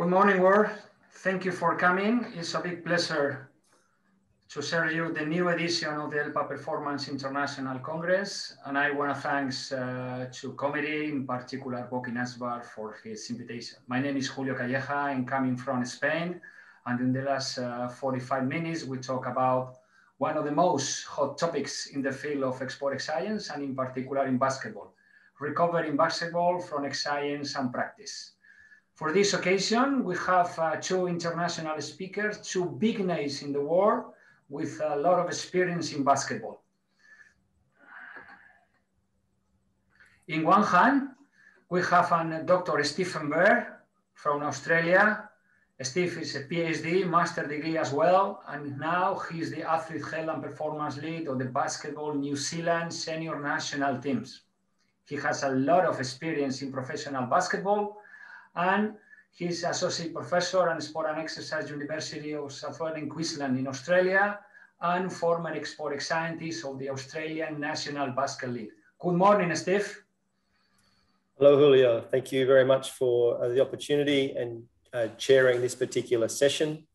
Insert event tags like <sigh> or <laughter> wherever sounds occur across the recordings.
Good morning, world. Thank you for coming. It's a big pleasure to share you the new edition of the ELPA Performance International Congress. And I want to thanks uh, to committee, in particular Boki Nasbar for his invitation. My name is Julio Calleja. I'm coming from Spain. And in the last uh, 45 minutes, we talk about one of the most hot topics in the field of export science and in particular in basketball, recovering basketball from science and practice. For this occasion, we have uh, two international speakers, two big names in the world, with a lot of experience in basketball. In one hand, we have an Dr. Stephen Bird from Australia. Steve is a PhD, master degree as well, and now he's the athlete health and performance lead of the basketball New Zealand senior national teams. He has a lot of experience in professional basketball, and He's associate professor and sport and exercise University of Southern Queensland in Australia and former export scientist of the Australian National Basket League. Good morning, Steve. Hello, Julio. Thank you very much for uh, the opportunity and uh, chairing this particular session.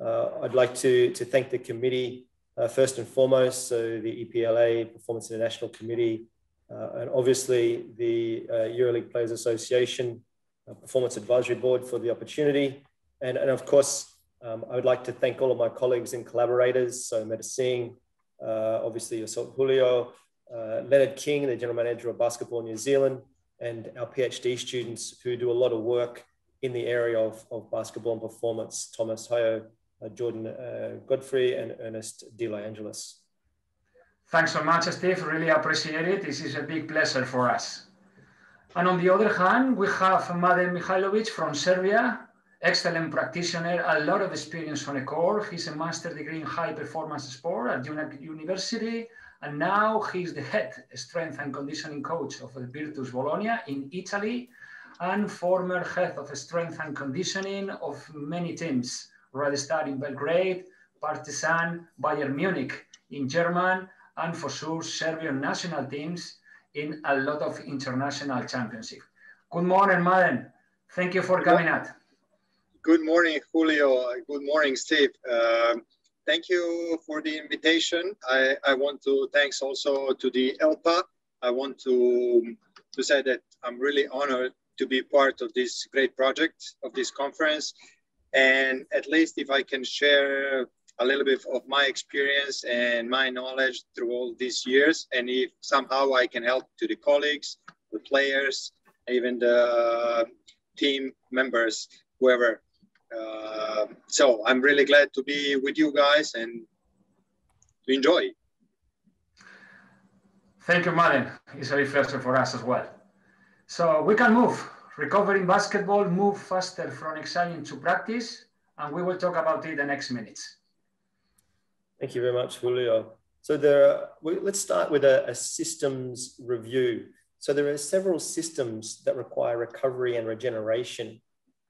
Uh, I'd like to, to thank the committee uh, first and foremost, so the ELPA Performance International Committee, uh, and obviously the uh, EuroLeague Players Association Performance Advisory Board for the opportunity. And, and of course, um, I would like to thank all of my colleagues and collaborators. So Meta Singh, uh, obviously yourself, Julio, uh, Leonard King, the General Manager of Basketball New Zealand, and our PhD students who do a lot of work in the area of, of basketball and performance, Thomas Hayo, uh, Jordan uh, Godfrey, and Ernest De La Angelis. Thanks so much, Steve. Really appreciate it. This is a big pleasure for us. And on the other hand, we have Mladen Mihajlovic from Serbia, excellent practitioner, a lot of experience on the court. He's a master degree in high performance sport at University, and now he's the head strength and conditioning coach of Virtus Bologna in Italy, and former head of strength and conditioning of many teams, Red Star in Belgrade, Partizan, Bayern Munich in German, and for sure Serbian national teams in a lot of international championships. Good morning, Mladen. Thank you for coming out. Good morning, Julio. Good morning, Steve. Um, thank you for the invitation. I, I want to thanks also to the ELPA. I want to, to say that I'm really honored to be part of this great project of this conference. And at least if I can share a little bit of my experience and my knowledge through all these years. And if somehow I can help to the colleagues, the players, even the team members, whoever. Uh, so I'm really glad to be with you guys and to enjoy. Thank you, Mladen. It's a pleasure for us as well. So we can move. Recovering basketball, move faster from exciting to practice, and we will talk about it the next minutes. Thank you very much, Julio. So there, are, we, let's start with a, a, systems review. So there are several systems that require recovery and regeneration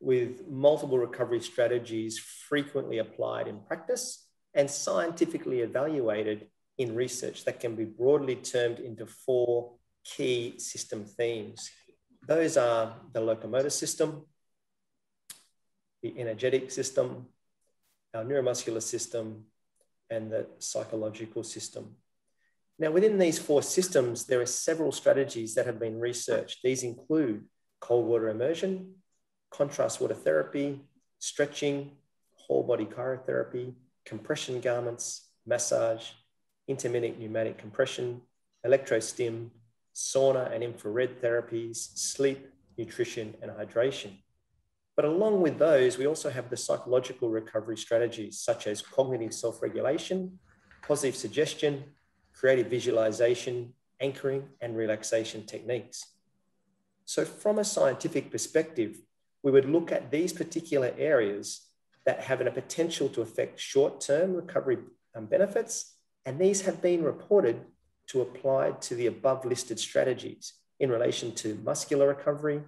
with multiple recovery strategies frequently applied in practice and scientifically evaluated in research that can be broadly termed into four key system themes. Those are the locomotor system, the energetic system, our neuromuscular system, and the psychological system. Now, within these four systems, there are several strategies that have been researched. These include cold water immersion, contrast water therapy, stretching, whole body cryotherapy, compression garments, massage, intermittent pneumatic compression, electrostim, sauna and infrared therapies, sleep, nutrition, and hydration. But along with those, we also have the psychological recovery strategies such as cognitive self regulation, positive suggestion, creative visualization, anchoring, and relaxation techniques. So, from a scientific perspective, we would look at these particular areas that have a potential to affect short term recovery um, benefits, and these have been reported to apply to the above listed strategies in relation to muscular recovery,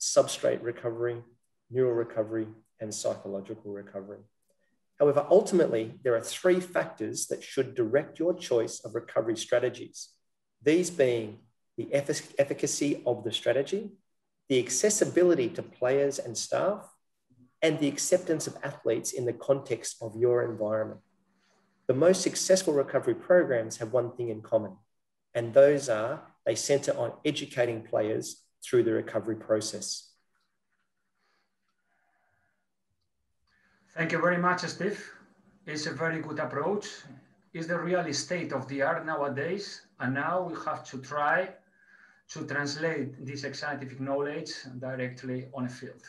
substrate recovery, neural recovery, and psychological recovery. However, ultimately, there are three factors that should direct your choice of recovery strategies. These being the effic- efficacy of the strategy, the accessibility to players and staff, and the acceptance of athletes in the context of your environment. The most successful recovery programs have one thing in common, and those are they center on educating players through the recovery process. Thank you very much, Steve. It's a very good approach. It's the real state of the art nowadays, and now we have to try to translate this scientific knowledge directly on a field.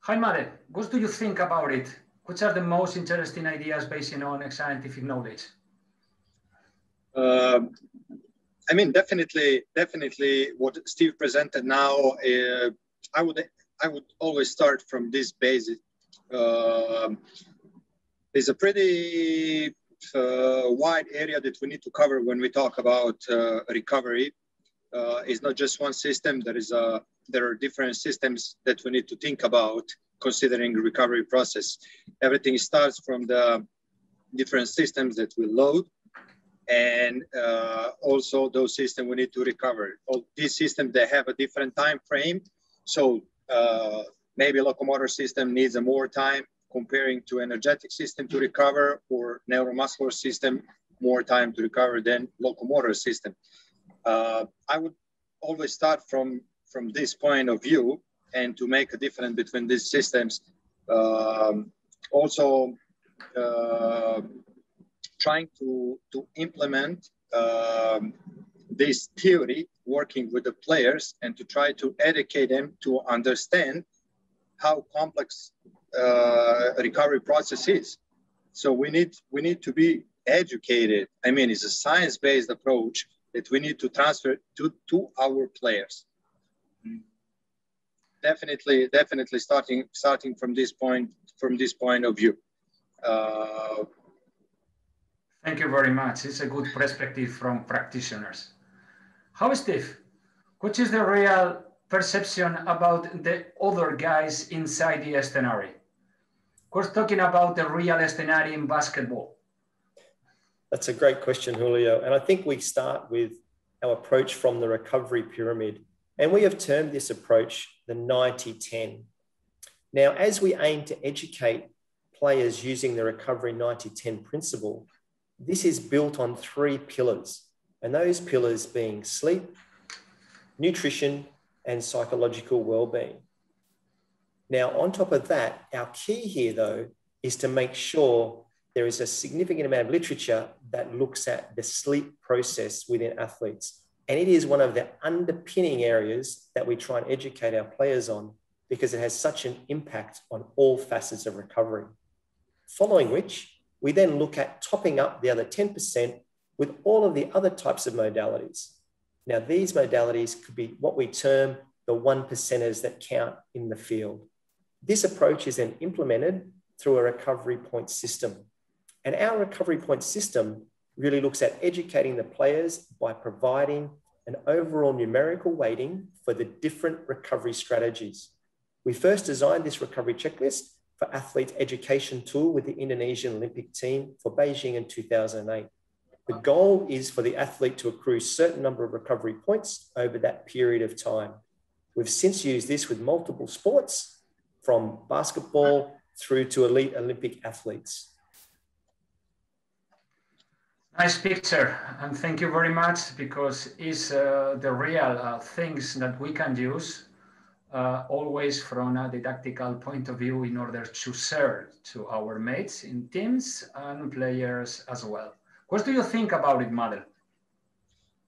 Hi, Mare, what do you think about it? Which are the most interesting ideas based on scientific knowledge? Um, I mean, definitely, definitely, what Steve presented now. Uh, I would, I would always start from this basic. Uh, there's a pretty uh, wide area that we need to cover when we talk about uh, recovery. Uh, it's not just one system. There is a there are different systems that we need to think about considering recovery process. Everything starts from the different systems that we load and uh, also those systems we need to recover. All these systems, they have a different time frame. So uh, maybe locomotor system needs a more time comparing to energetic system to recover or neuromuscular system, more time to recover than locomotor system. Uh, I would always start from from this point of view and to make a difference between these systems. Um, also, uh, trying to, to implement um, this theory working with the players and to try to educate them to understand how complex uh, recovery process is. So we need we need to be educated. I mean, it's a science-based approach that we need to transfer to, to our players. Definitely, definitely starting starting from this point from this point of view. Uh, Thank you very much. It's a good perspective from practitioners. How Steve? What is the real perception about the other guys inside the scenario? We're talking about the real scenario in basketball. That's a great question, Julio. And I think we start with our approach from the recovery pyramid. And we have termed this approach the 90 10. Now, as we aim to educate players using the recovery 90 10 principle, this is built on three pillars, and those pillars being sleep, nutrition, and psychological well-being. Now, on top of that, our key here, though, is to make sure there is a significant amount of literature that looks at the sleep process within athletes. And it is one of the underpinning areas that we try and educate our players on because it has such an impact on all facets of recovery. Following which, we then look at topping up the other 10% with all of the other types of modalities. Now, these modalities could be what we term the one percenters that count in the field. This approach is then implemented through a recovery point system. And our recovery point system really looks at educating the players by providing an overall numerical weighting for the different recovery strategies. We first designed this recovery checklist for athletes education tool with the Indonesian Olympic team for Beijing in 2008. The goal is for the athlete to accrue certain number of recovery points over that period of time. We've since used this with multiple sports from basketball through to elite Olympic athletes. Nice picture, and thank you very much because it's uh, the real uh, things that we can use uh, always from a didactical point of view in order to serve to our mates in teams and players as well. What do you think about it, Mladen?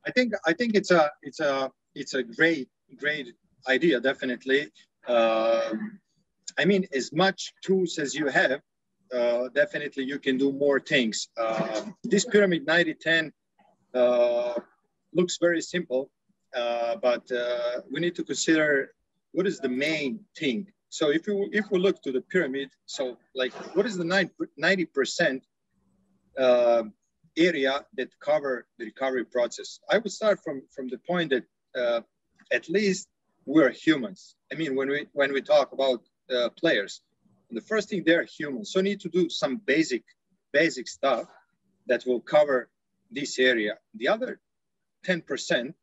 I think I think it's a it's a it's a great great idea. Definitely. Uh, I mean, as much tools as you have, uh, definitely you can do more things. Uh, this pyramid 90-10 uh, looks very simple, uh, but uh, we need to consider what is the main thing? So if we if we look to the pyramid, so like what is the 90 percent uh, area that cover the recovery process? I would start from from the point that uh, at least we're humans. I mean, when we when we talk about uh, players, the first thing they're humans, so need to do some basic basic stuff that will cover this area. The other 10%,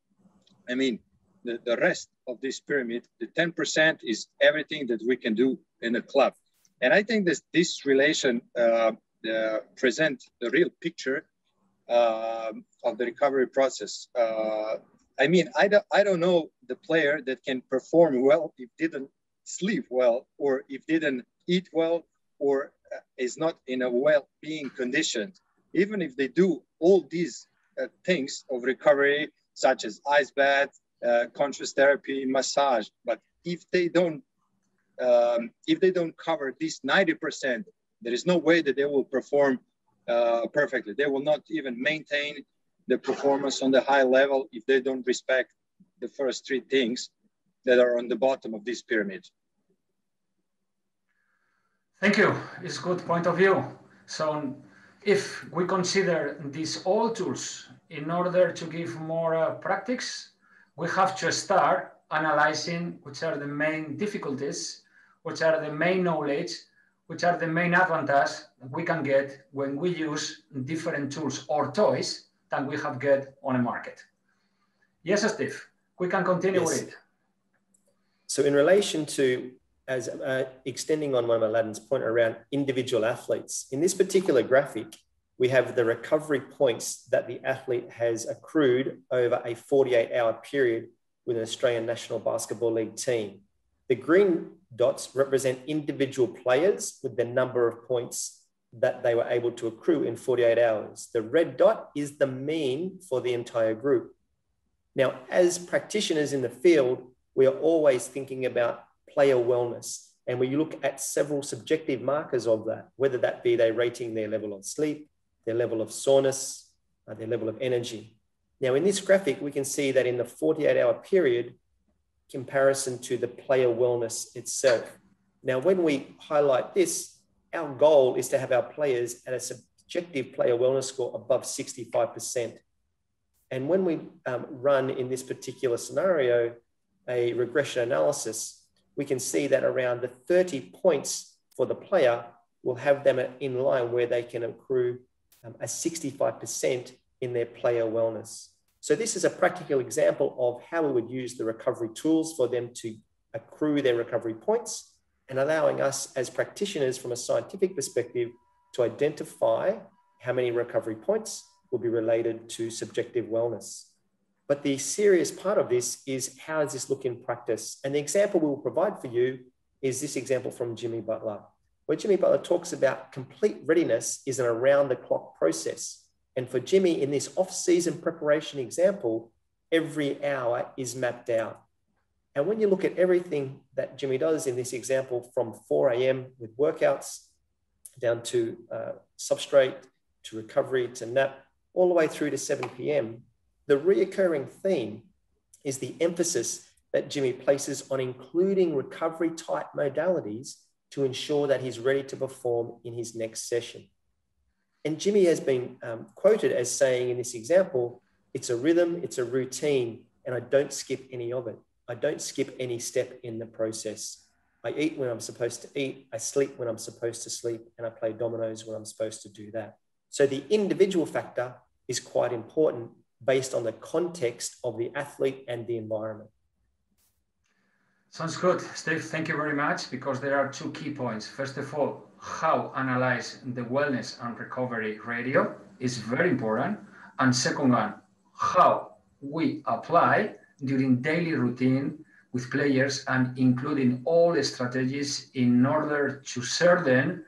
I mean, the, the rest of this pyramid, the 10% is everything that we can do in a club. And I think this, this relation uh, uh, present the real picture of the recovery process. Uh, I mean, I don't, I don't know the player that can perform well if didn't sleep well or if didn't eat well or is not in a well-being condition. Even if they do all these uh, things of recovery, such as ice bath, uh, conscious therapy, massage, but if they don't um, if they don't cover this 90%, there is no way that they will perform uh, perfectly. They will not even maintain the performance on the high level if they don't respect the first three things that are on the bottom of this pyramid. Thank you. It's a good point of view. So if we consider these all tools in order to give more uh, practice, we have to start analyzing which are the main difficulties, which are the main knowledge, which are the main advantages we can get when we use different tools or toys than we have get on a market. Yes, Steve, we can continue yes. with it. So in relation to as uh, extending on one of Mladen's point around individual athletes, in this particular graphic, we have the recovery points that the athlete has accrued over a 48 hour period with an Australian National Basketball League team. The green dots represent individual players with the number of points that they were able to accrue in 48 hours. The red dot is the mean for the entire group. Now, as practitioners in the field, we are always thinking about player wellness. And we look at several subjective markers of that, whether that be they rating their level of sleep, their level of soreness, uh, their level of energy. Now, in this graphic, we can see that in the 48 hour period, comparison to the player wellness itself. Now, when we highlight this, our goal is to have our players at a subjective player wellness score above 65%. And when we um, run in this particular scenario a regression analysis, we can see that around the 30 points for the player will have them in line where they can accrue um, a 65% in their player wellness. So this is a practical example of how we would use the recovery tools for them to accrue their recovery points and allowing us as practitioners from a scientific perspective to identify how many recovery points will be related to subjective wellness. But the serious part of this is how does this look in practice? And the example we will provide for you is this example from Jimmy Butler, where Jimmy Butler talks about complete readiness is an around the clock process. And for Jimmy, in this off season preparation example, every hour is mapped out. And when you look at everything that Jimmy does in this example, from 4 a.m. with workouts down to uh, substrate, to recovery, to nap, all the way through to 7 p.m., the reoccurring theme is the emphasis that Jimmy places on including recovery type modalities to ensure that he's ready to perform in his next session. And Jimmy has been um, quoted as saying in this example, it's a rhythm, it's a routine, and I don't skip any of it. I don't skip any step in the process. I eat when I'm supposed to eat, I sleep when I'm supposed to sleep, and I play dominoes when I'm supposed to do that. So the individual factor is quite important based on the context of the athlete and the environment. Sounds good. Steve, thank you very much because there are two key points. First of all, how analyze the wellness and recovery radio is very important. And second one, how we apply during daily routine with players and including all strategies in order to serve them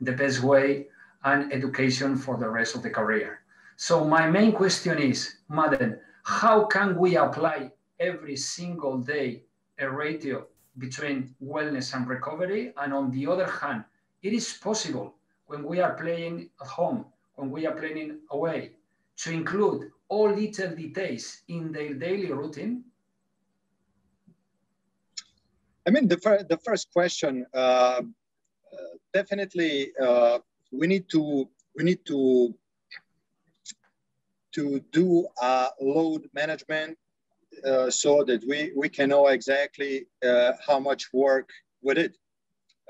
the best way and education for the rest of the career. So my main question is, Madden, how can we apply every single day a ratio between wellness and recovery? And on the other hand, it is possible when we are playing at home, when we are playing away, to include all little details in their daily routine? I mean, the, fir- the first question, uh, uh, definitely uh, we need to we need to to do a load management uh, so that we, we can know exactly uh, how much work with it.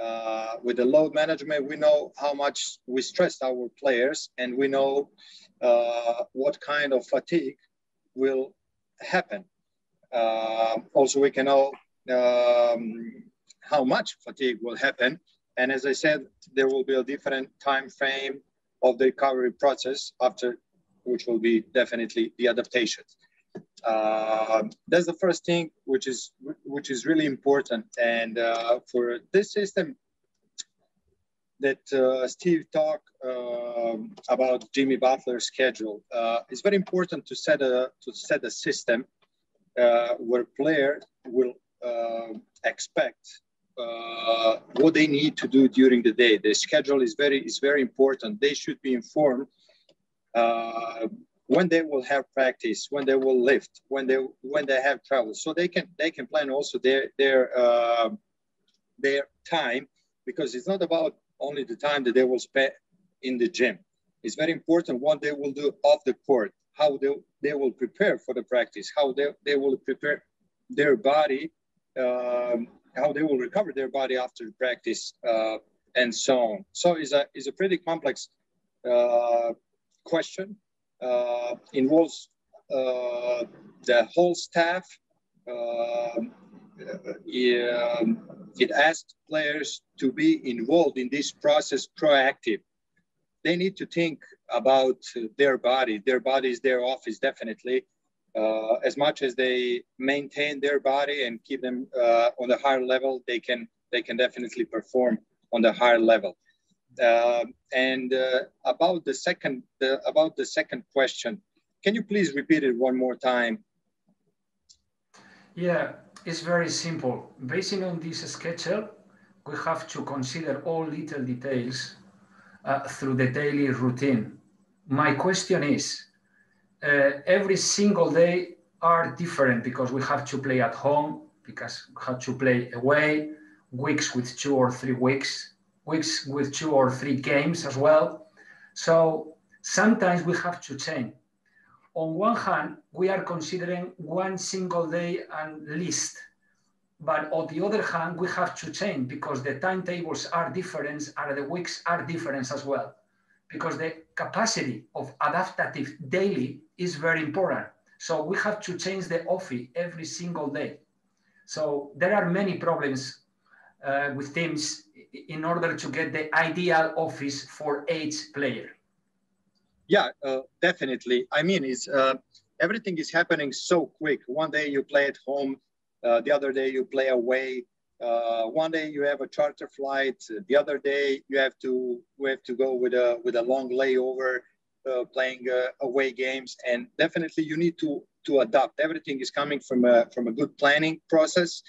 Uh, with the load management, we know how much we stress our players and we know uh, what kind of fatigue will happen. Uh, also, we can know um, how much fatigue will happen. And as I said, there will be a different time frame of the recovery process after, which will be definitely the adaptations. Uh, that's the first thing, which is which is really important. And uh, for this system that uh, Steve talked um, about Jimmy Butler's schedule, uh, it's very important to set a to set a system uh, where player will expect uh, what they need to do during the day. The schedule is very is very important. They should be informed uh, when they will have practice, when they will lift, when they when they have travel, so they can they can plan also their their uh, their time because it's not about only the time that they will spend in the gym. It's very important what they will do off the court, how they, they will prepare for the practice, how they, they will prepare their body um, how they will recover their body after practice uh, and so on. So it's a, it's a pretty complex uh, question. Uh, involves uh, the whole staff. Um, it, um, it asks players to be involved in this process proactive. They need to think about their body. Their body is their office, definitely uh, as much as they maintain their body and keep them uh, on a higher level, they can they can definitely perform on the higher level. Uh, and uh, about the second about the second question, can you please repeat it one more time? Yeah, it's very simple. Based on this schedule, we have to consider all little details uh, through the daily routine. My question is, uh, every single day are different because we have to play at home, because we have to play away, weeks with two or three weeks, weeks with two or three games as well. So sometimes we have to change. On one hand, we are considering one single day and list. But on the other hand, we have to change because the timetables are different and the weeks are different as well because the capacity of adaptive daily is very important. So we have to change the OFI every single day. So there are many problems uh, with teams in order to get the ideal office for each player. Yeah, uh, definitely. I mean, it's uh, everything is happening so quick. One day you play at home, uh, the other day you play away. Uh, one day you have a charter flight. The other day you have to we have to go with a with a long layover, uh, playing uh, away games, and definitely you need to to adapt. Everything is coming from a from a good planning process,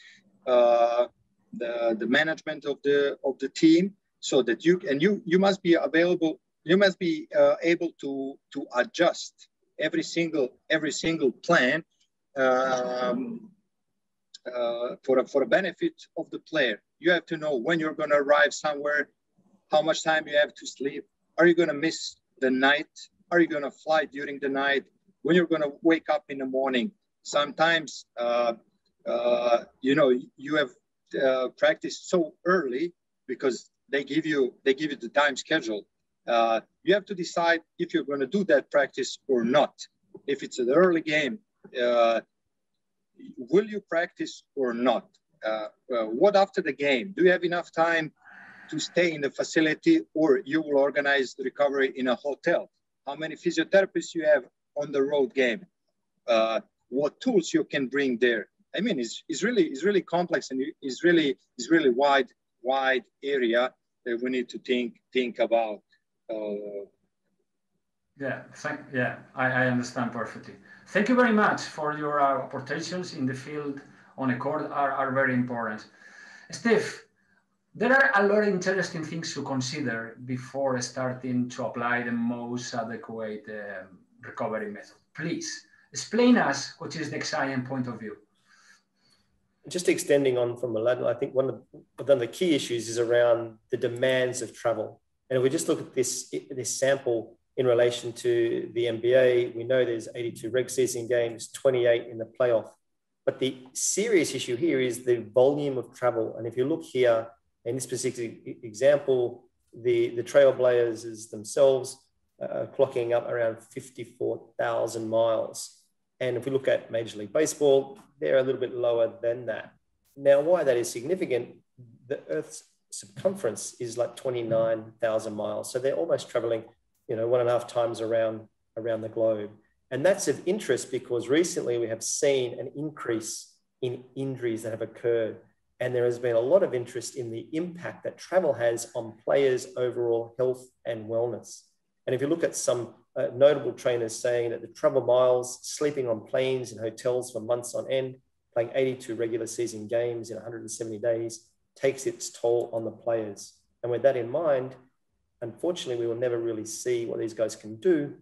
the the management of the of the team, so that you and you you must be available. You must be uh, able to to adjust every single every single plan. Um, uh, for, a, for a benefit of the player. You have to know when you're going to arrive somewhere, how much time you have to sleep. Are you going to miss the night? Are you going to fly during the night? When you're going to wake up in the morning? Sometimes, uh, uh, you know, you have uh, practiced so early because they give you they give you the time schedule. Uh, you have to decide if you're going to do that practice or not. If it's an early game, uh, will you practice or not? Uh, uh, what after the game? Do you have enough time to stay in the facility or you will organize the recovery in a hotel? How many physiotherapists you have on the road game? What tools you can bring there? I mean, it's, it's really it's really complex and it's really it's really wide wide area that we need to think think about. Uh, yeah, thank, yeah, I, I understand perfectly. Thank you very much for your uh, in the field on a court are, are very important. Steve, there are a lot of interesting things to consider before starting to apply the most adequate uh, recovery method. Please explain us what is the XIM point of view. Just extending on from Mladen, I think one of, of the key issues is around the demands of travel. And if we just look at this, this sample in relation to the NBA. We know there's 82 reg season games, 28 in the playoff. But the serious issue here is the volume of travel. And if you look here in this specific example, the, the Trailblazers themselves uh, clocking up around 54,000 miles. And if we look at Major League Baseball, they're a little bit lower than that. Now, why that is significant, the Earth's circumference is like 29,000 miles. So they're almost traveling, you know, one and a half times around, around the globe. And that's of interest because recently we have seen an increase in injuries that have occurred. And there has been a lot of interest in the impact that travel has on players' overall health and wellness. And if you look at some uh, notable trainers saying that the travel miles, sleeping on planes and hotels for months on end, playing 82 regular season games in 170 days takes its toll on the players. And with that in mind, unfortunately, we will never really see what these guys can do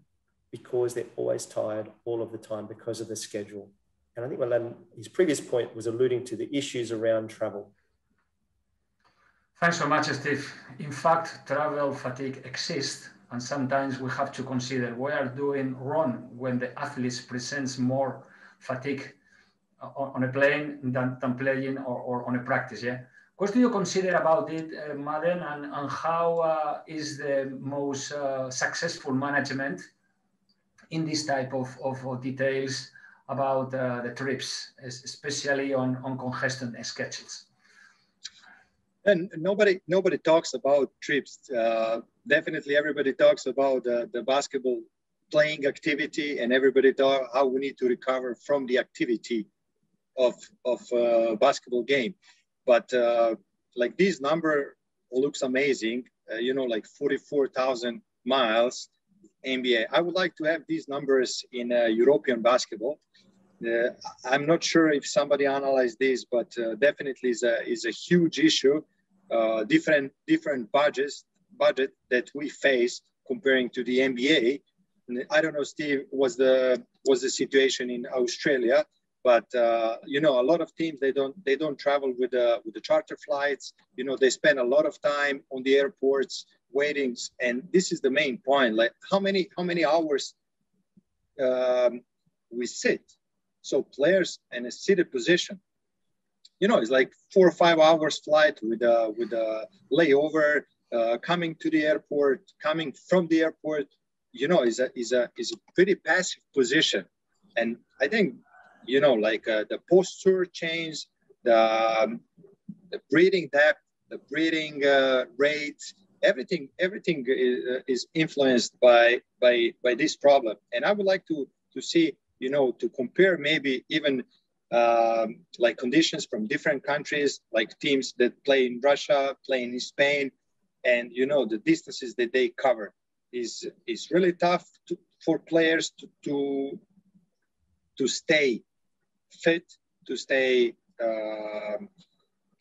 because they're always tired all of the time because of the schedule. And I think Milan, his previous point was alluding to the issues around travel. Thanks so much, Steve. In fact, travel fatigue exists, and sometimes we have to consider we are doing wrong when the athletes presents more fatigue on a plane than, than playing or, or on a practice. Yeah. What do you consider about it, uh, Madden, and, and how uh, is the most uh, successful management in this type of, of, details about uh, the trips, especially on, on congested schedules? And nobody nobody talks about trips. Uh, definitely, everybody talks about the basketball playing activity, and everybody talk how we need to recover from the activity of of uh, basketball game. But uh, like this number looks amazing. Uh, you know, like forty four thousand miles NBA. I would like to have these numbers in uh, European basketball. Uh, I'm not sure if somebody analyzed this, but uh, definitely is a is a huge issue. Uh, different different budgets budget that we face comparing to the NBA. And I don't know, Steve, was the was the situation in Australia? But uh, you know, a lot of teams they don't they don't travel with the with the charter flights. You know, they spend a lot of time on the airports waitings, and this is the main point. Like how many how many hours um, we sit so players in a seated position, you know, it's like four or five hours flight with a with a layover, uh, coming to the airport, coming from the airport. You know, is a is a is a pretty passive position, and I think, you know, like uh, the posture change, the um, the breathing depth, the breathing uh, rate, everything everything is, uh, is influenced by by by this problem. And I would like to to see you know, to compare maybe even um, like conditions from different countries, like teams that play in Russia, playing in Spain, and you know the distances that they cover is is really tough to, for players to, to to stay fit, to stay uh,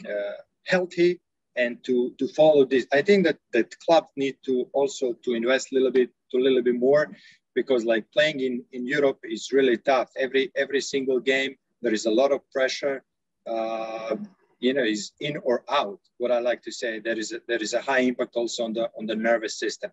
uh, healthy, and to to follow this. I think that that clubs need to also to invest a little bit to a little bit more because like playing in, in Europe is really tough. Every every single game there is a lot of pressure. Uh, you know, is in or out. What I like to say there is a, there is a high impact also on the on the nervous system.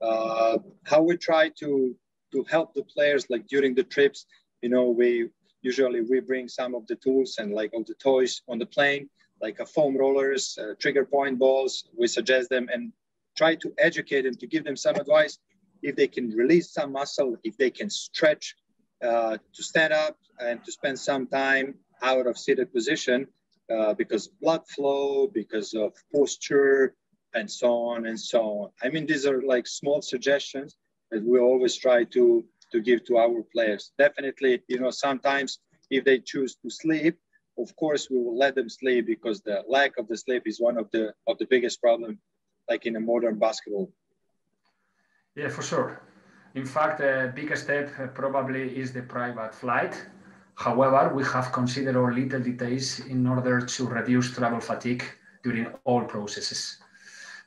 Uh, how we try to to help the players like during the trips. You know, we usually we bring some of the tools and like all the toys on the plane, like a foam rollers, uh, trigger point balls. We suggest them and try to educate them to give them some advice if they can release some muscle, if they can stretch uh, to stand up and to spend some time out of seated position uh, because blood flow, because of posture, and so on and so on. I mean, these are like small suggestions that we always try to to give to our players. Definitely, you know, sometimes if they choose to sleep, of course we will let them sleep because the lack of the sleep is one of the of the biggest problem, like in a modern basketball yeah, for sure. In fact, the biggest step uh, probably is the private flight. However, we have considered all little details in order to reduce travel fatigue during all processes.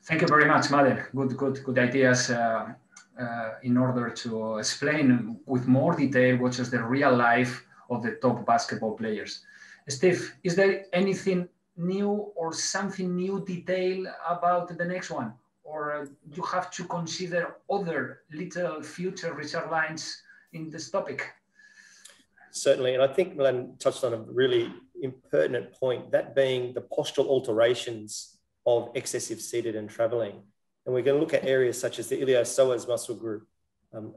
Thank you very much, Madden. Good, good, good ideas uh, uh, in order to explain with more detail what is the real life of the top basketball players. Steve, is there anything new or something new detail about the next one? or you have to consider other little future research lines in this topic? Certainly, and I think Milan touched on a really impertinent point, that being the postural alterations of excessive seated and traveling. And we're going to look at areas such as the iliopsoas muscle group, um,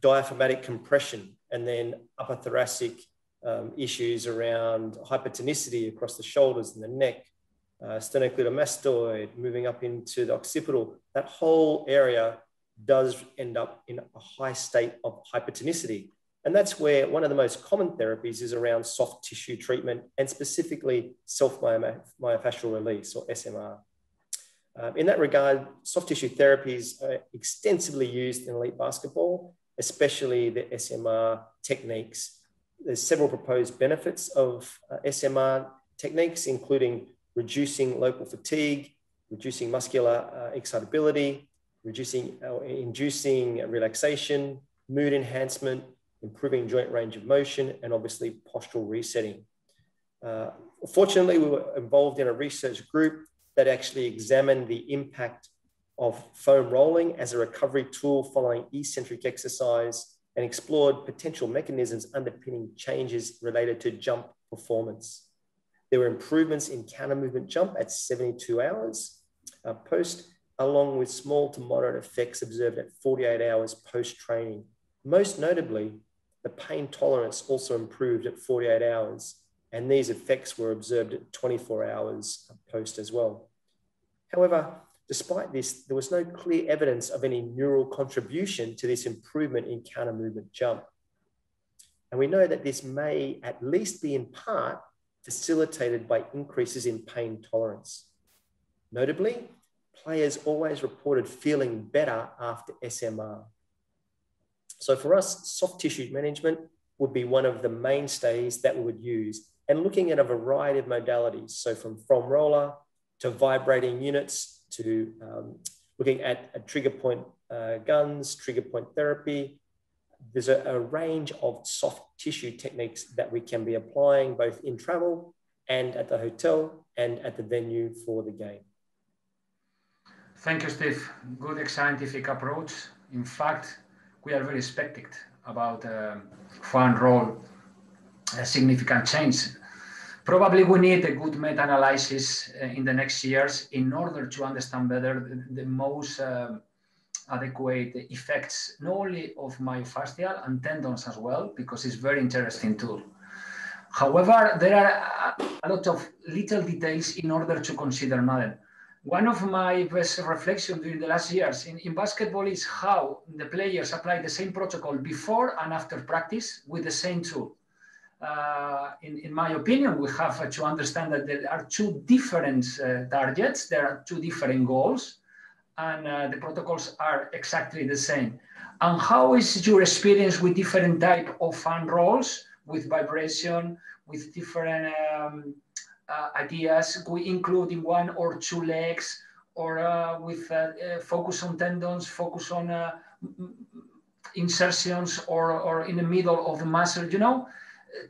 diaphragmatic compression, and then upper thoracic um, issues around hypertonicity across the shoulders and the neck, uh, sternocleidomastoid, moving up into the occipital. That whole area does end up in a high state of hypertonicity. And that's where one of the most common therapies is around soft tissue treatment and specifically self myofascial release or SMR. Um, in that regard, soft tissue therapies are extensively used in elite basketball, especially the SMR techniques. There's several proposed benefits of uh, SMR techniques, including reducing local fatigue, reducing muscular uh, excitability, reducing, uh, inducing relaxation, mood enhancement, improving joint range of motion, and obviously postural resetting. Uh, fortunately, we were involved in a research group that actually examined the impact of foam rolling as a recovery tool following eccentric exercise and explored potential mechanisms underpinning changes related to jump performance. There were improvements in counter movement jump at 72 hours uh, post, along with small to moderate effects observed at 48 hours post training. Most notably, the pain tolerance also improved at 48 hours, and these effects were observed at 24 hours post as well. However, despite this, there was no clear evidence of any neural contribution to this improvement in counter movement jump. And we know that this may at least be in part facilitated by increases in pain tolerance. Notably, players always reported feeling better after SMR. So for us, soft tissue management would be one of the mainstays that we would use and looking at a variety of modalities. So from foam roller to vibrating units to um, looking at, trigger point uh, guns, trigger point therapy, there's a, a, range of soft tissue techniques that we can be applying both in travel and at the hotel and at the venue for the game. Thank you, Steve. Good scientific approach. In fact, we are very skeptic about uh, roll a significant change. Probably we need a good meta-analysis uh, in the next years in order to understand better the, the most uh, adequate effects, not only of myofascial and tendons as well, because it's very interesting tool. However, there are a lot of little details in order to consider Madden. One of my best reflections during the last years in, in basketball is how the players apply the same protocol before and after practice with the same tool. Uh, in, in, my opinion, we have to understand that there are two different uh, targets, there are two different goals, and uh, the protocols are exactly the same. And how is your experience with different type of foam rolls, with vibration, with different um, uh, ideas, we include in one or two legs, or uh, with uh, uh, focus on tendons, focus on insertions, or, or in the middle of the muscle, you know?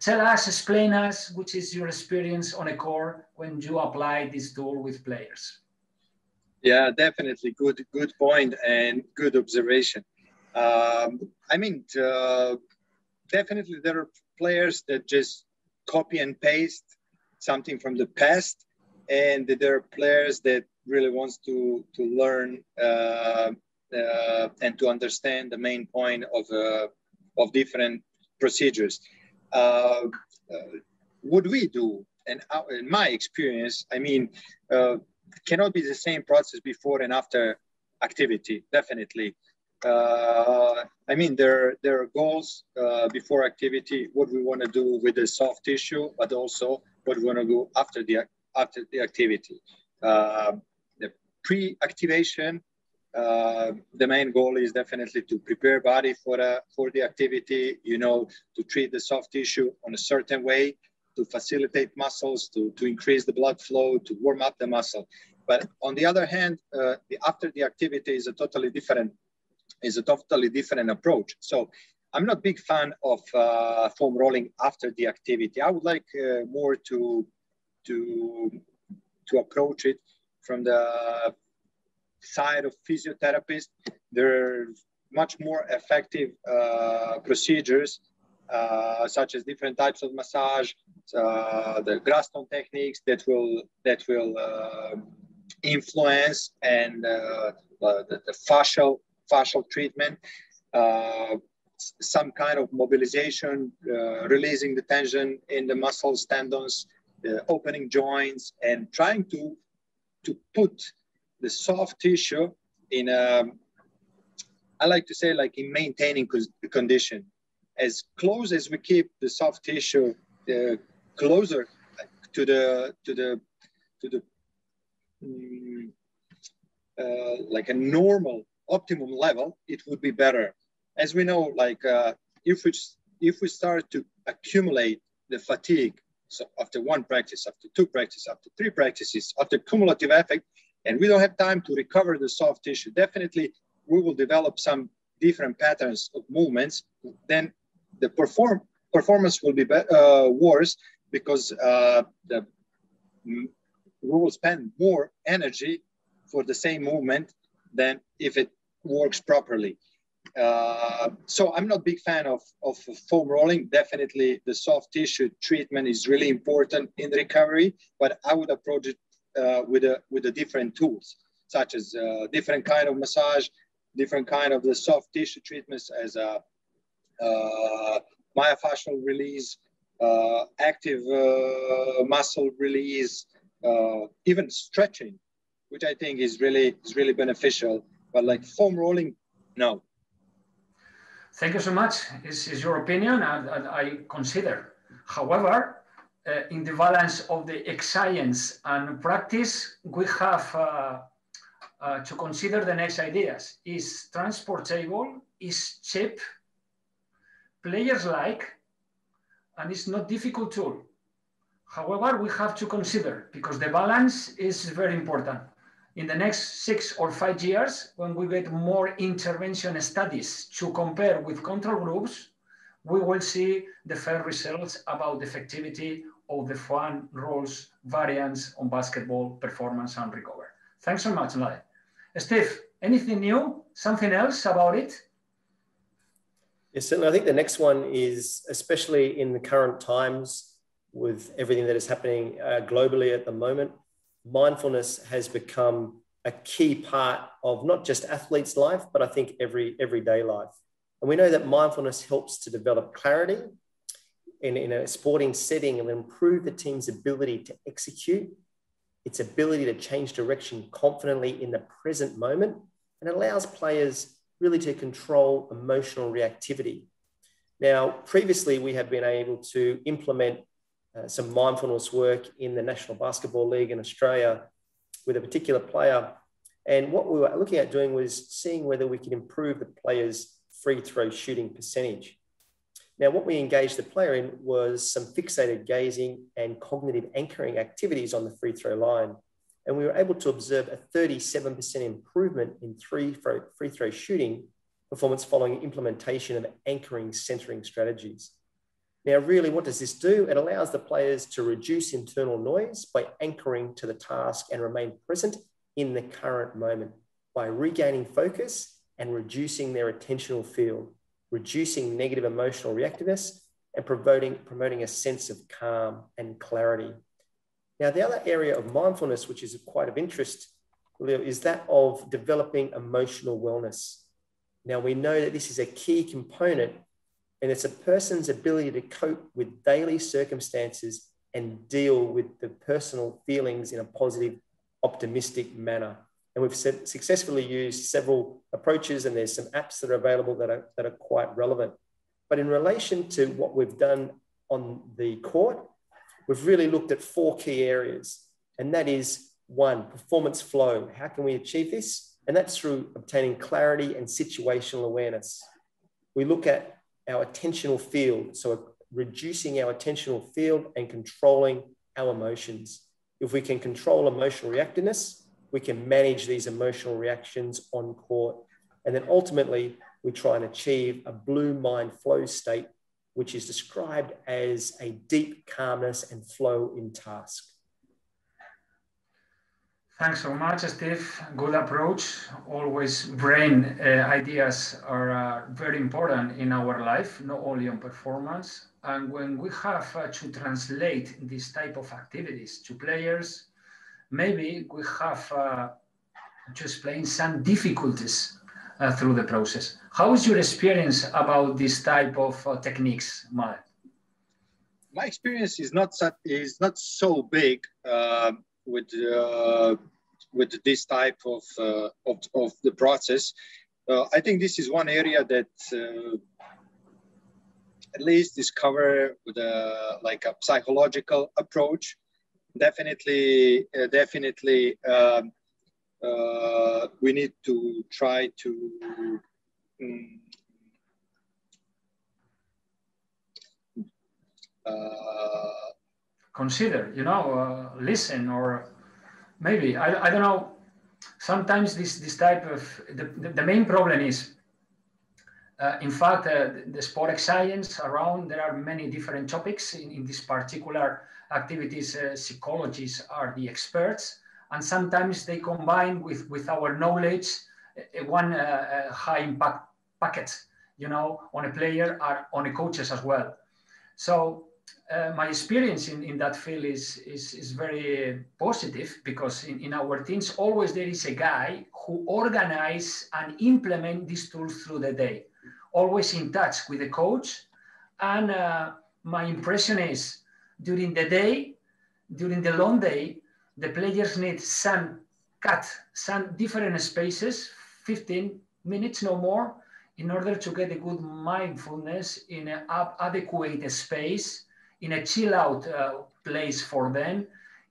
Tell us, explain us, which is your experience on a core when you apply this tool with players. Yeah, definitely. Good, good point and good observation. Um, I mean, uh, definitely there are players that just copy and paste something from the past, and there are players that really wants to to learn uh, uh, and to understand the main point of uh, of different procedures. Uh, uh, what we do, and in my experience, I mean, uh, cannot be the same process before and after activity. Definitely. I mean, there, there are goals before activity, what we want to do with the soft tissue, but also what we want to do after the, after the activity. Uh, the pre-activation, uh, the main goal is definitely to prepare body for, uh, for the activity, you know, to treat the soft tissue on a certain way, to facilitate muscles, to, to increase the blood flow, to warm up the muscle. But on the other hand, uh, the, after the activity is a totally different is a totally different approach. So I'm not big fan of uh, foam rolling after the activity. I would like uh, more to to to approach it from the side of physiotherapists. There are much more effective uh, procedures, uh, such as different types of massage, uh, the Graston techniques that will that will uh, influence and the, the fascial fascial treatment. Some kind of mobilization, uh, releasing the tension in the muscles, tendons, uh, opening joints, and trying to to put the soft tissue in a I like to say like in maintaining the condition. As close as we keep the soft tissue uh, closer to the to the to the um, like a normal optimum level, it would be better. As we know, like uh, if we if we start to accumulate the fatigue, so after one practice, after two practices, after three practices, after cumulative effect, and we don't have time to recover the soft tissue, definitely we will develop some different patterns of movements. Then the perform performance will be, be uh, worse because uh, the we will spend more energy for the same movement than if it works properly. Uh, so I'm not big fan of, of foam rolling. Definitely the soft tissue treatment is really important in recovery, but I would approach it uh, with, a, with a different tools, such as uh, different kind of massage, different kind of the soft tissue treatments as a uh, myofascial release, uh, active muscle release, even stretching, which I think is really is really beneficial. But like foam rolling, no. Thank you so much. This is your opinion, and, and I consider. However, uh, in the balance of the science and practice, we have uh, uh, to consider the next ideas. Is transportable, is cheap, players like, and it's not difficult tool. However, we have to consider because the balance is very important. In the next six or five years, when we get more intervention studies to compare with control groups, we will see the fair results about the effectivity of the foam rules variants on basketball performance and recover. Thanks so much, Mladen. Steve, anything new? Something else about it? Yes, and I think the next one is, especially in the current times with everything that is happening uh, globally at the moment, mindfulness has become a key part of not just athletes' life, but I think every everyday life. And we know that mindfulness helps to develop clarity in, in a sporting setting and improve the team's ability to execute its ability to change direction confidently in the present moment, and allows players really to control emotional reactivity. Now, previously, we have been able to implement uh, some mindfulness work in the National Basketball League in Australia with a particular player. And what we were looking at doing was seeing whether we could improve the player's free throw shooting percentage. Now, what we engaged the player in was some fixated gazing and cognitive anchoring activities on the free throw line. And we were able to observe a 37% improvement in three free throw shooting performance following implementation of anchoring centering strategies. Now, really, what does this do? It allows the players to reduce internal noise by anchoring to the task and remain present in the current moment by regaining focus and reducing their attentional field reducing negative emotional reactiveness, and promoting, promoting a sense of calm and clarity. Now, the other area of mindfulness, which is quite of interest, Julio, is that of developing emotional wellness. Now, we know that this is a key component, and it's a person's ability to cope with daily circumstances and deal with the personal feelings in a positive, optimistic manner. And we've successfully used several approaches, and there's some apps that are available that are, that are quite relevant. But in relation to what we've done on the court, we've really looked at four key areas. And that is one, performance flow. How can we achieve this? And that's through obtaining clarity and situational awareness. We look at our attentional field, so uh, reducing our attentional field and controlling our emotions. If we can control emotional reactiveness, we can manage these emotional reactions on court. And then ultimately, we try and achieve a blue mind flow state, which is described as a deep calmness and flow in task. Thanks so much, Steve. Good approach. Always brain uh, ideas are uh, very important in our life, not only on performance. And when we have uh, to translate this type of activities to players, maybe we have uh, to explain some difficulties uh, through the process. How is your experience about this type of uh, techniques, Mladen? My experience is not so, is not so big uh, with uh, with this type of, uh, of, of the process. Uh, I think this is one area that at least discover with a like a psychological approach definitely uh, definitely um, uh, we need to try to um, uh, consider you know uh, listen or maybe I, I don't know sometimes this this type of the, the, the main problem is uh, in fact, uh, the sport science around, there are many different topics in, in this particular activities. Uh, psychologists are the experts, and sometimes they combine with, with our knowledge uh, one uh, high impact packet, you know, on a player or on a coaches as well. So uh, my experience in, in that field is, is, is very positive because in, in our teams, always there is a guy who organize and implement these tools through the day always in touch with the coach. And uh, my impression is during the day, during the long day, the players need some cut, some different spaces, 15 minutes, no more, in order to get a good mindfulness in an adequate space, in a chill out uh, place for them,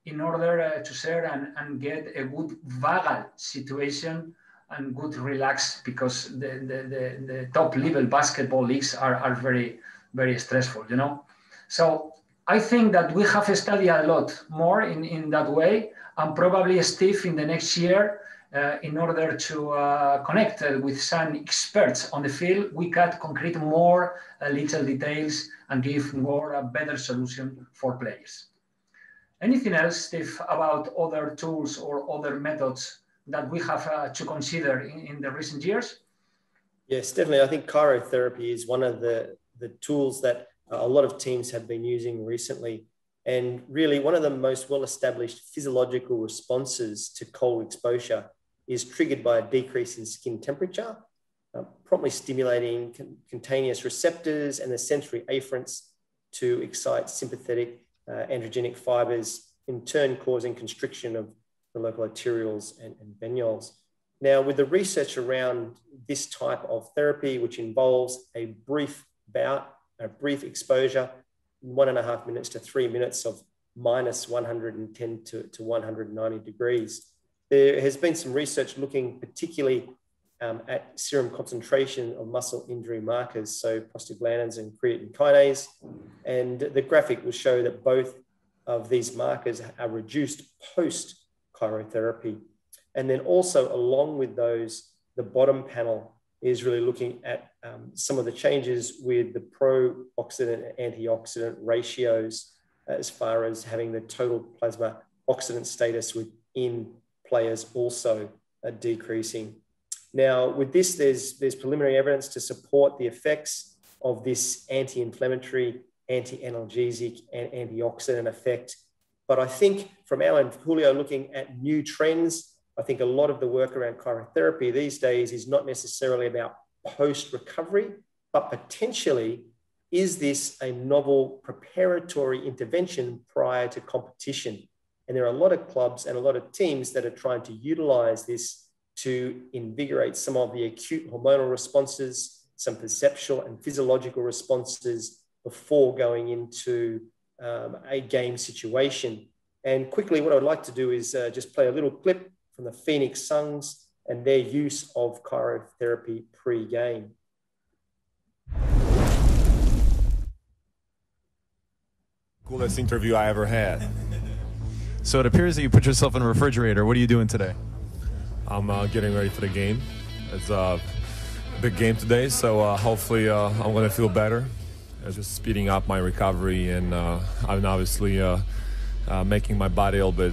in order uh, to share and, and get a good vagal situation and good relax because the, the, the, the, top level basketball leagues are, are very, very stressful, you know? So I think that we have studied a lot more in, in that way and probably Steve in the next year uh, in order to uh, connect uh, with some experts on the field, we can concrete more uh, little details and give more a better solution for players. Anything else, Steve, about other tools or other methods that we have uh, to consider in, in, the recent years? Yes, definitely. I think cryotherapy is one of the, the tools that a lot of teams have been using recently. And really, one of the most well established physiological responses to cold exposure is triggered by a decrease in skin temperature, uh, promptly stimulating con- cutaneous receptors and the sensory afferents to excite sympathetic uh, adrenergic fibers, in turn causing constriction of the local arterioles and, and venules. Now, with the research around this type of therapy, which involves a brief bout, a brief exposure, one and a half minutes to three minutes of minus 110 to, to 190 degrees. There has been some research looking particularly um, at serum concentration of muscle injury markers, so prostaglandins and creatine kinase. And the graphic will show that both of these markers are reduced post cryotherapy. And then also along with those, the bottom panel is really looking at um, some of the changes with the pro-oxidant and antioxidant ratios as far as having the total plasma oxidant status within players also decreasing. Now, with this, there's, there's preliminary evidence to support the effects of this anti-inflammatory, anti-analgesic, and antioxidant effect but I think from our Julio looking at new trends, I think a lot of the work around cryotherapy these days is not necessarily about post recovery, but potentially is this a novel preparatory intervention prior to competition? And there are a lot of clubs and a lot of teams that are trying to utilize this to invigorate some of the acute hormonal responses, some perceptual and physiological responses before going into um, a game situation. And quickly, what I'd like to do is uh, just play a little clip from the Phoenix Suns and their use of cryotherapy pre-game. Coolest interview I ever had. So it appears that you put yourself in a refrigerator. What are you doing today? I'm uh, getting ready for the game. It's a big game today, so uh, hopefully uh, I'm going to feel better uh, just speeding up my recovery, and uh, I'm obviously uh, making my body a little bit,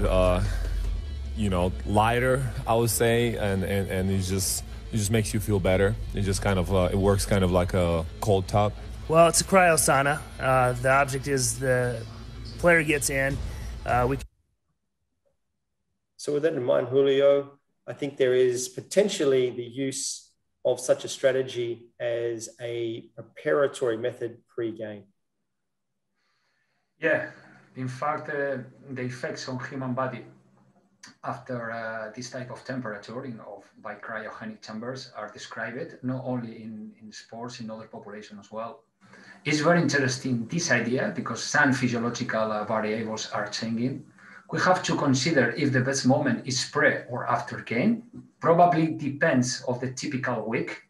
you know, lighter. I would say, and and and it just it just makes you feel better. It just kind of it works kind of like a cold tub. Well, it's a cryo sauna. Uh, the object is the player gets in. Uh, we. So with that in mind, Julio, I think there is potentially the use of such a strategy as a preparatory method pre-game? Yeah, in fact, uh, the effects on human body after uh, this type of temperature in, of, by cryogenic chambers are described not only in, in sports, in other population as well. It's very interesting, this idea, because some physiological uh, variables are changing. We have to consider if the best moment is pre or after game. Probably depends of the typical week.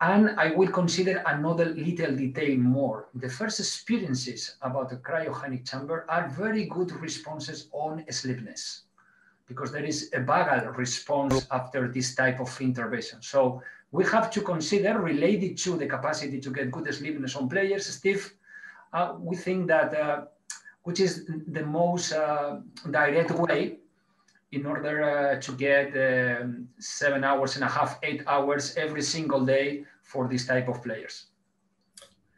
And I will consider another little detail more. The first experiences about the cryogenic chamber are very good responses on sleepiness because there is a vagal response after this type of intervention. So we have to consider related to the capacity to get good sleepiness on players, Steve, uh, we think that uh, which is the most uh, direct way in order uh, to get um, seven hours and a half, eight hours every single day for this type of players.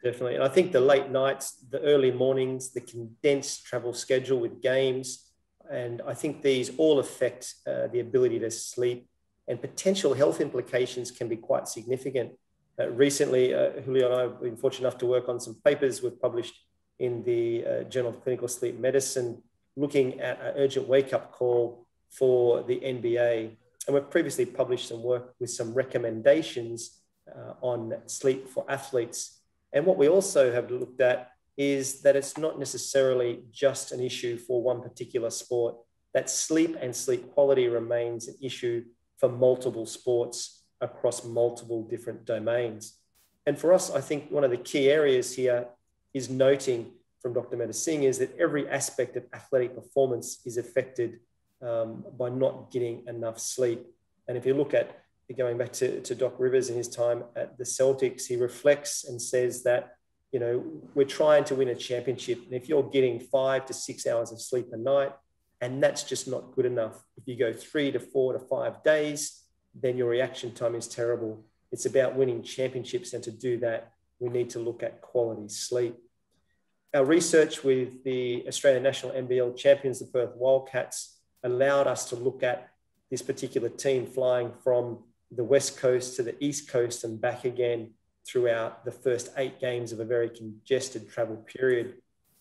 Definitely. And I think the late nights, the early mornings, the condensed travel schedule with games, and I think these all affect uh, the ability to sleep and potential health implications can be quite significant. Uh, recently, uh, Julio and I have been fortunate enough to work on some papers we've published in the uh, Journal of Clinical Sleep Medicine looking at an urgent wake up call for the NBA. And we've previously published some work with some recommendations uh, on sleep for athletes. And what we also have looked at is that it's not necessarily just an issue for one particular sport, that sleep and sleep quality remains an issue for multiple sports across multiple different domains. And for us, I think one of the key areas here is noting from Dr. Medising is that every aspect of athletic performance is affected um, by not getting enough sleep. And if you look at going back to, to Doc Rivers in his time at the Celtics, he reflects and says that, you know, we're trying to win a championship. And if you're getting five to six hours of sleep a night, and that's just not good enough. If you go three to four to five days, then your reaction time is terrible. It's about winning championships. And to do that, we need to look at quality sleep. Our research with the Australian National NBL champions, the Perth Wildcats, allowed us to look at this particular team flying from the West Coast to the East Coast and back again throughout the first eight games of a very congested travel period.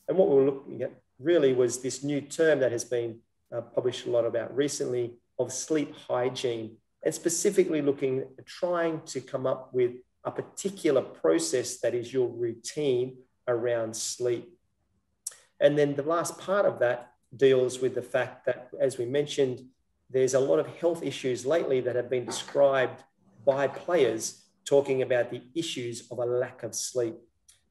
And what we were looking at really was this new term that has been uh, published a lot about recently of sleep hygiene, and specifically looking, at trying to come up with a particular process that is your routine around sleep. And then the last part of that deals with the fact that, as we mentioned, there's a lot of health issues lately that have been described by players talking about the issues of a lack of sleep.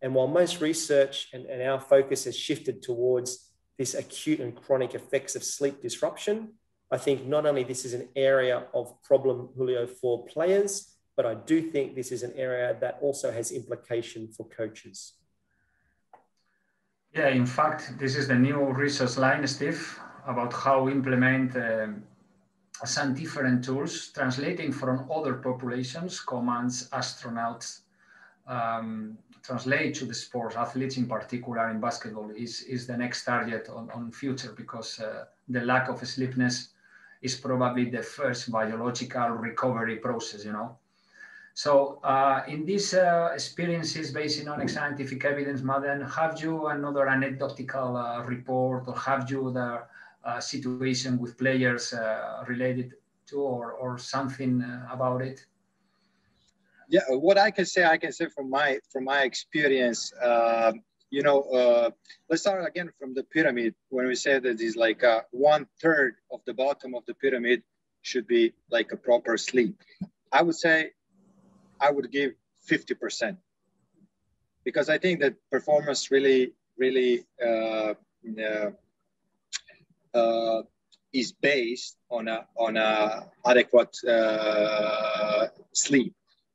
And while most research and, and our focus has shifted towards this acute and chronic effects of sleep disruption, I think not only this is an area of problem, Julio, for players, but I do think this is an area that also has implication for coaches. Yeah, in fact, this is the new research line, Steve, about how implement um, some different tools translating from other populations, commands, astronauts, um, translate to the sports, athletes in particular in basketball, is, is the next target on, on future because uh, the lack of sleepness is probably the first biological recovery process, you know. So uh, in these uh, experiences based on scientific evidence, Mladen, have you another anecdotal uh, report or have you the uh, situation with players uh, related to or, or something uh, about it? yeah what i can say i can say from my from my experience uh, you know let's start again from the pyramid when we say that is like one third of the bottom of the pyramid should be like a proper sleep i would say i would give 50% because i think that performance really really uh, uh, is based on a on a adequate uh, sleep.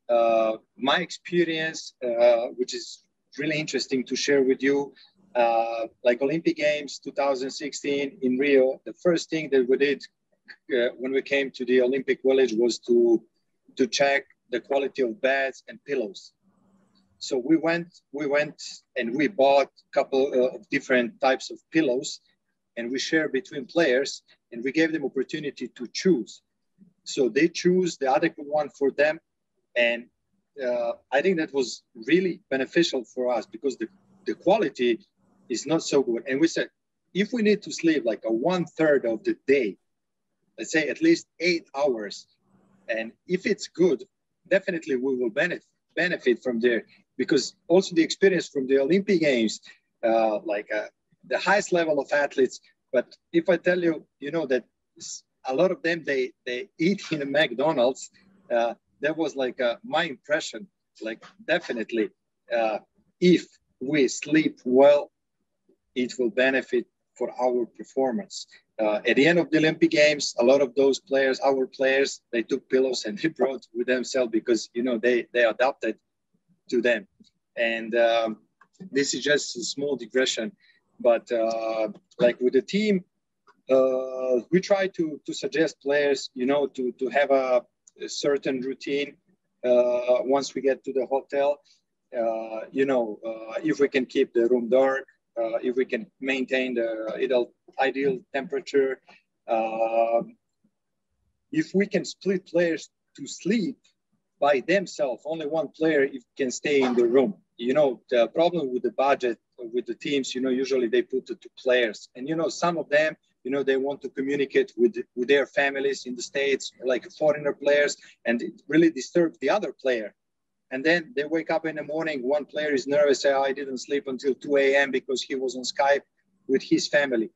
Uh, my experience, uh, which is really interesting to share with you, uh, like Olympic Games 2016 in Rio, the first thing that we did uh, when we came to the Olympic Village was to to check the quality of beds and pillows. So we went, we went, and we bought a couple of different types of pillows, and we shared between players, and we gave them opportunity to choose. So they choose the adequate one for them And uh, I think that was really beneficial for us because the, the quality is not so good. And we said, if we need to sleep like a one third of the day, let's say at least eight hours, and if it's good, definitely we will benefit benefit from there because also the experience from the Olympic Games, uh, like uh, the highest level of athletes. But if I tell you, you know that a lot of them they they eat in a McDonald's. Uh, that was like uh, my impression. Like definitely, uh, if we sleep well, it will benefit for our performance. Uh, at the end of the Olympic Games, a lot of those players, our players, they took pillows and <laughs> they brought with themselves because you know they they adapted to them. And um, this is just a small digression, but uh, like with the team, uh, we try to to suggest players, you know, to to have a, a certain routine uh, once we get to the hotel. Uh, you know, uh, if we can keep the room dark, uh, if we can maintain the ideal, ideal temperature, if we can split players to sleep by themselves, only one player can stay in the room. You know, the problem with the budget with the teams, you know, usually they put the two players. And, you know, some of them, you know, they want to communicate with, with their families in the States, like foreigner players, and it really disturbs the other player. And then they wake up in the morning, one player is nervous, say, I didn't sleep until 2 a.m. because he was on Skype with his family.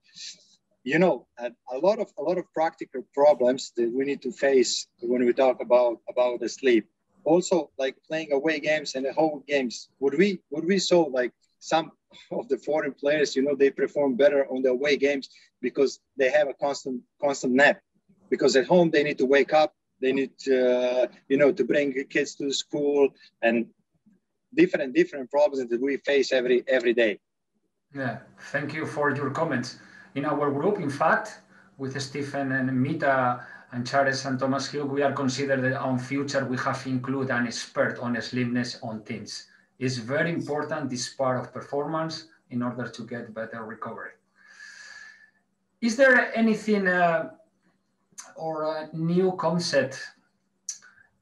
You know, a, a lot of a lot of practical problems that we need to face when we talk about about the sleep. Also, like playing away games and the home games. Would we would we saw like some of the foreign players, you know, they perform better on the away games because they have a constant constant nap. Because at home they need to wake up, they need to, uh, you know, to bring kids to school and different different problems that we face every every day. Yeah, thank you for your comments. In our group, in fact, with Stephen and Mita and Charles and Thomas Huyghe, we are considered that on future we have included an expert on slimness on teams is very important, this part of performance, in order to get better recovery. Is there anything uh, or a new concept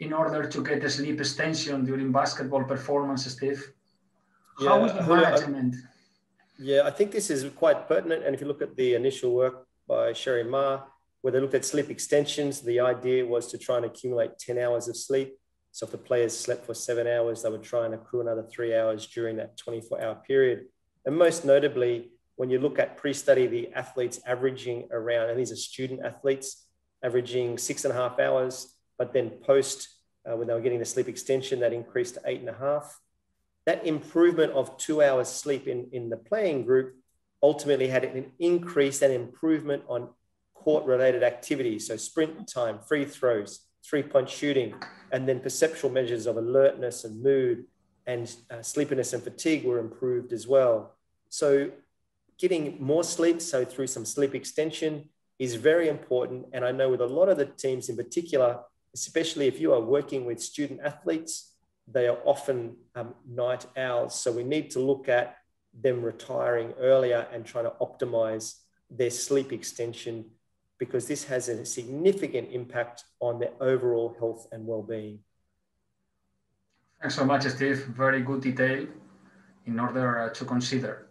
in order to get a sleep extension during basketball performance, Steve? Yeah, How is the management? yeah, I think this is quite pertinent. And if you look at the initial work by Cheri Mah, where they looked at sleep extensions, the idea was to try and accumulate 10 hours of sleep so if the players slept for seven hours, they would try and accrue another three hours during that 24 hour period. And most notably, when you look at pre-study, the athletes averaging around, and these are student athletes, averaging six and a half hours, but then post, uh, when they were getting the sleep extension, that increased to eight and a half. That improvement of two hours sleep in, in the playing group ultimately had an increase and improvement on court-related activities. So sprint time, free throws, three-point shooting, and then perceptual measures of alertness and mood and uh, sleepiness and fatigue were improved as well. So getting more sleep, so through some sleep extension, is very important. And I know with a lot of the teams in particular, especially if you are working with student athletes, they are often um, night owls. So we need to look at them retiring earlier and trying to optimize their sleep extension because this has a significant impact on their overall health and well-being. Thanks so much, Steve. Very good detail in order uh, to consider.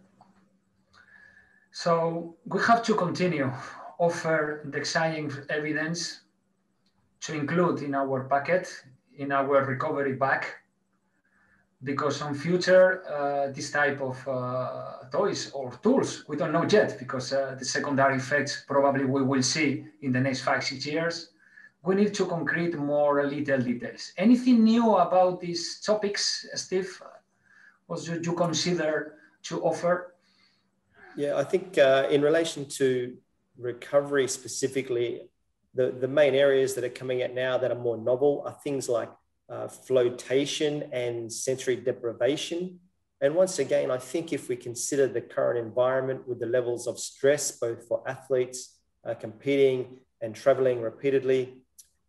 So we have to continue offer the exciting evidence to include in our packet, in our recovery bag, because on future uh, this type of uh, toys or tools we don't know yet because uh, the secondary effects probably we will see in the next five six years. We need to concrete more little details. Anything new about these topics steve what should you consider to offer? Yeah i think uh, in relation to recovery specifically the, the main areas that are coming out now that are more novel are things like uh, flotation and sensory deprivation. And once again, I think if we consider the current environment with the levels of stress, both for athletes uh, competing and traveling repeatedly,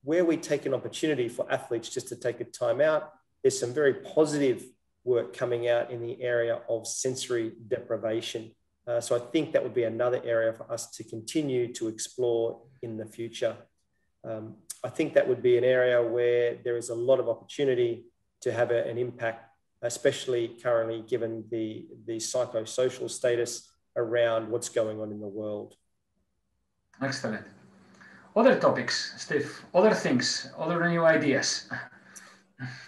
where we take an opportunity for athletes just to take a time out, there's some very positive work coming out in the area of sensory deprivation. Uh, so I think that would be another area for us to continue to explore in the future. Um, I think that would be an area where there is a lot of opportunity to have a, an impact, especially currently given the, the psychosocial status around what's going on in the world. Excellent. Other topics, Steve, other things, other new ideas.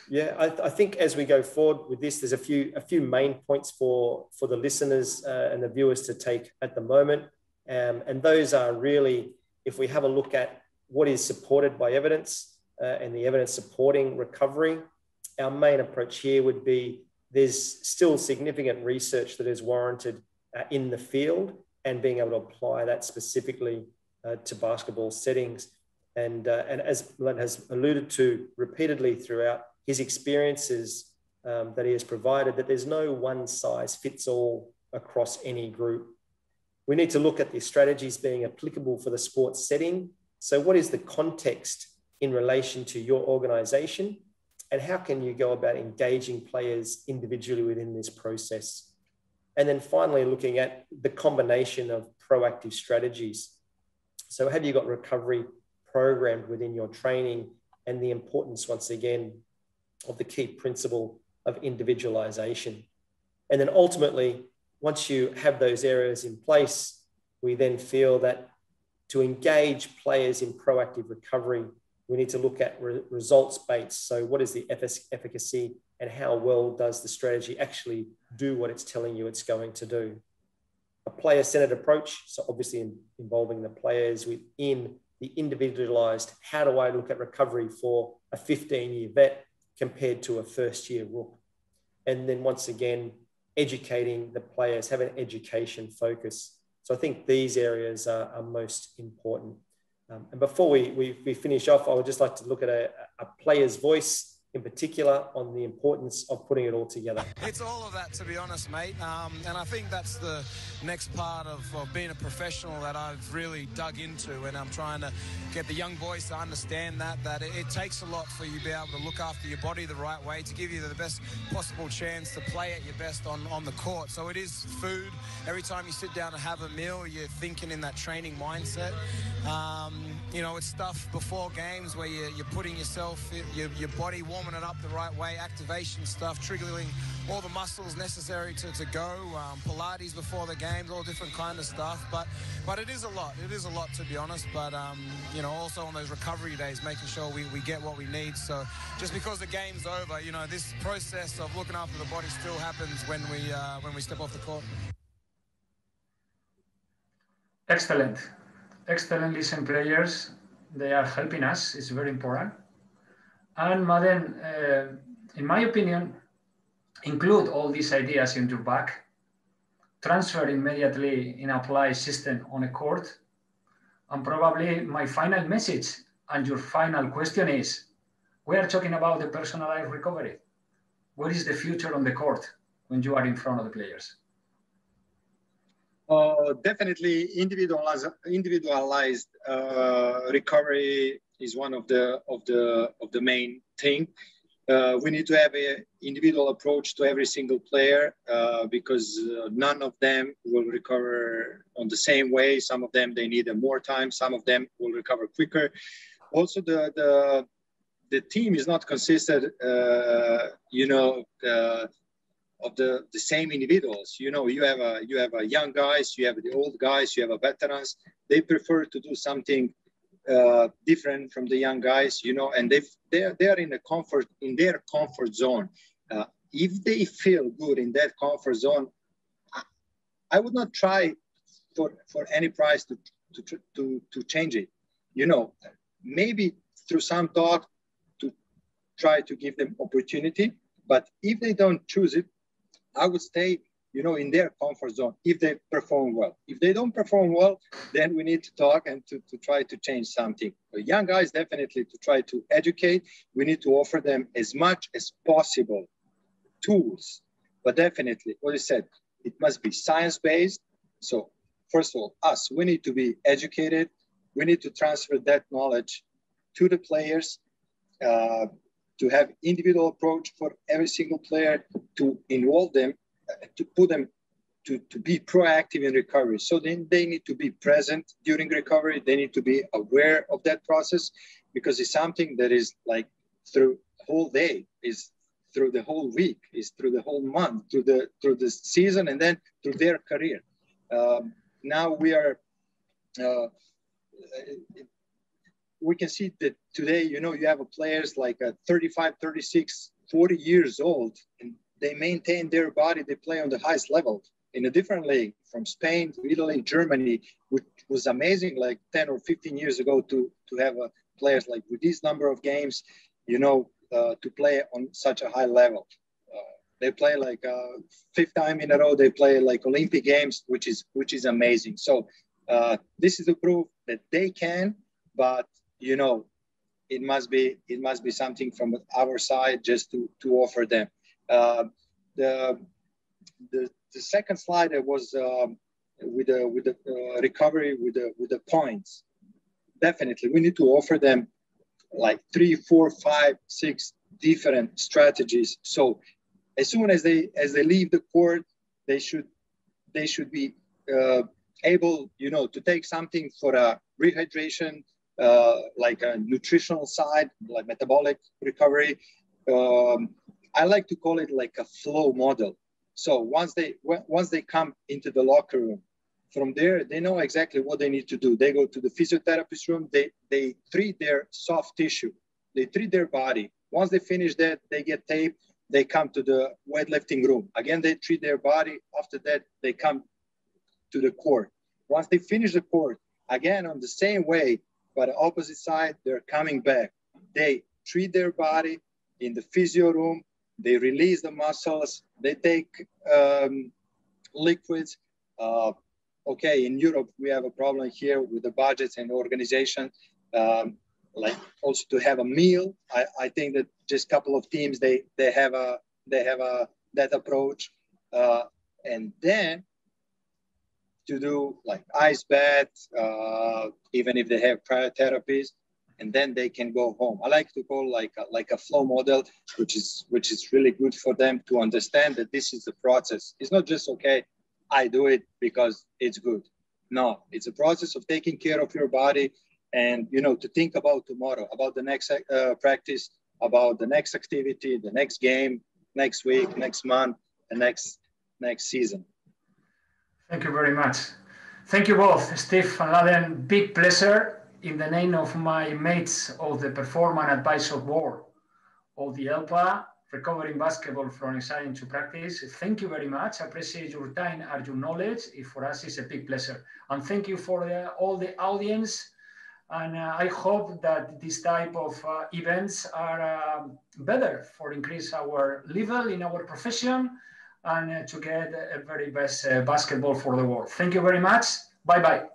Yeah, I, I, think as we go forward with this, there's a few a few main points for for the listeners uh, and the viewers to take at the moment, um, and those are really if we have a look at what is supported by evidence uh, and the evidence supporting recovery, our main approach here would be there's still significant research that is warranted uh, in the field and being able to apply that specifically uh, to basketball settings. And, uh, and as Mladen has alluded to repeatedly throughout his experiences um, that he has provided, that there's no one size fits all across any group. We need to look at the strategies being applicable for the sports setting so, what is the context in relation to your organization? And how can you go about engaging players individually within this process? And then finally, looking at the combination of proactive strategies. So, have you got recovery programmed within your training and the importance, once again, of the key principle of individualization? And then ultimately, once you have those areas in place, we then feel that to engage players in proactive recovery, we need to look at re- results based. So, what is the efficacy and how well does the strategy actually do what it's telling you it's going to do? A player centered approach, so obviously in, involving the players within the individualized how do I look at recovery for a 15 year vet compared to a first year rook? And then once again, educating the players, have an education focus. So I think these areas are, are most important. Um, and before we, we, we, finish off, I would just like to look at a, a player's voice in particular on the importance of putting it all together? It's all of that, to be honest, mate. Um, and I think that's the next part of, of, being a professional that I've really dug into, and I'm trying to get the young boys to understand that that it, it, takes a lot for you to be able to look after your body the right way to give you the best possible chance to play at your best on, on the court. So it is food. Every time you sit down to have a meal, you're thinking in that training mindset. Um, you know, it's stuff before games where you're, you're putting yourself, your, your body warming it up the right way, activation stuff, triggering all the muscles necessary to, to go, um, Pilates before the games, all different kind of stuff. But but it is a lot. It is a lot to be honest. But um, you know, also on those recovery days, making sure we, we get what we need. So just because the game's over, you know, this process of looking after the body still happens when we uh, when we step off the court. Excellent excellent listen players. They are helping us. It's very important. And Mladen, uh, in my opinion, include all these ideas into back, transfer immediately in apply system on a court. And probably my final message and your final question is, we are talking about the personalized recovery. What is the future on the court when you are in front of the players? Uh, definitely individualized, individualized uh, recovery is one of the of the of the main thing. Uh, we need to have an individual approach to every single player uh, because uh, none of them will recover on the same way. Some of them they need more time. Some of them will recover quicker. Also, the the the team is not consisted, uh, you know, of the, the same individuals. You know, you have a you have a young guys, you have the old guys, you have a veterans. They prefer to do something uh, different from the young guys, you know, and they they're they're in a comfort in their comfort zone. Uh, if they feel good in that comfort zone, I, I would not try for for any price to to to to change it. You know, maybe through some talk to try to give them opportunity. But if they don't choose it, I would stay, you know, in their comfort zone if they perform well. If they don't perform well, then we need to talk and to, to try to change something. But young guys, definitely to try to educate, we need to offer them as much as possible tools. But definitely, what you said, it must be science-based. So first of all, us, we need to be educated. We need to transfer that knowledge to the players. Uh, to have individual approach for every single player, to involve them, to put them to, to be proactive in recovery. So then they need to be present during recovery. They need to be aware of that process because it's something that is like through whole day, is through the whole week, is through the whole month, through the through the season, and then through their career. Um, now we are. Uh, we can see that today, you know, you have players like a 35, 36, 40 years old, and they maintain their body. They play on the highest level in a different league from Spain to Italy, Germany, which was amazing like 10 or 15 years ago to, to have a players like with this number of games, you know, uh, to play on such a high level. Uh, they play like uh, fifth time in a row. They play like Olympic games, which is which is amazing. So uh, this is a proof that they can, but you know, it must be it must be something from our side just to to offer them. Uh, the the the second slide was um, with the with the uh, recovery with the with the points. Definitely, we need to offer them like three, four, five, six different strategies. So as soon as they as they leave the court, they should they should be uh, able, you know, to take something for a rehydration, uh, like a nutritional side, like metabolic recovery. Um, I like to call it like a flow model. So once they once they come into the locker room, from there they know exactly what they need to do. They go to the physiotherapist room. They they treat their soft tissue. They treat their body. Once they finish that, they get tape. They come to the weightlifting room. Again, they treat their body. After that, they come to the court. Once they finish the court, again on the same way, but the opposite side, they're coming back. They treat their body in the physio room they release the muscles, they take um, liquids. Uh, okay, in Europe, we have a problem here with the budgets and organization. Um, like also to have a meal. I, I think that just a couple of teams they they have a they have a that approach, uh, and then to do like ice bath, uh, even if they have cryotherapies, and then they can go home. I like to call like a, like a flow model, which is which is really good for them to understand that this is the process. It's not just okay, I do it because it's good. No, it's a process of taking care of your body, and you know to think about tomorrow, about the next uh, practice, about the next activity, the next game, next week, next month, and next next season. Thank you very much. Thank you both, Steve and Mladen. Big pleasure in the name of my mates of the Performance Advisor Board of the ELPA, Recovering Basketball from Exciting to Practice, thank you very much. I appreciate your time and your knowledge. It, For us, it's a big pleasure. And thank you for the, all the audience. And uh, I hope that this type of uh, events are uh, better for increase our level in our profession and uh, to get a very best uh, basketball for the world. Thank you very much. Bye-bye.